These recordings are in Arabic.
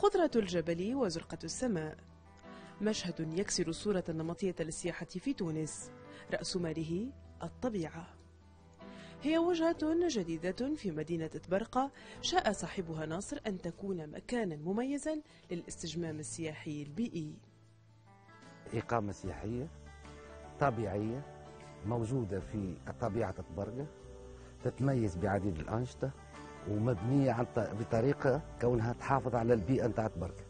خضرة الجبل وزرقة السماء. مشهد يكسر الصورة النمطية للسياحة في تونس. رأس ماله الطبيعة. هي وجهة جديدة في مدينة تبرقة شاء صاحبها ناصر أن تكون مكانا مميزا للاستجمام السياحي البيئي. إقامة سياحية طبيعية موجودة في طبيعة تبرقة تتميز بعديد الأنشطة ومبنية عن بطريقة كونها تحافظ على البيئة نتاع تبرقة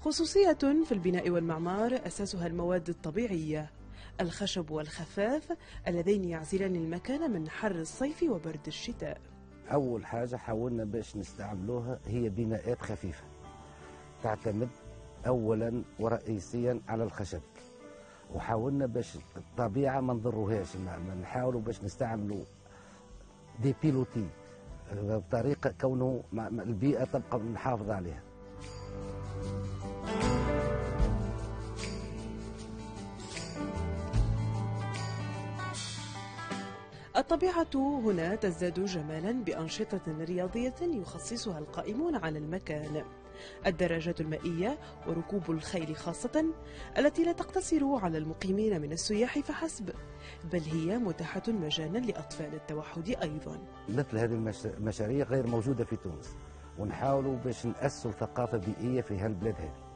خصوصية في البناء والمعمار أساسها المواد الطبيعية. الخشب والخفاف اللذين يعزلان المكان من حر الصيف وبرد الشتاء. أول حاجة حاولنا باش نستعملوها هي بناءات خفيفة تعتمد أولا ورئيسيا على الخشب. وحاولنا باش الطبيعة ما نضروهاش نحاولوا باش نستعملوا دي بيلوتي بطريقة كونه البيئة تبقى نحافظ عليها. الطبيعة هنا تزداد جمالا بأنشطة رياضية يخصصها القائمون على المكان. الدراجات المائية وركوب الخيل خاصة التي لا تقتصر على المقيمين من السياح فحسب بل هي متاحة مجانا لأطفال التوحد أيضا. مثل هذه المشاريع غير موجودة في تونس ونحاولوا باش نأسوا ثقافة بيئية في هالبلاد هذه.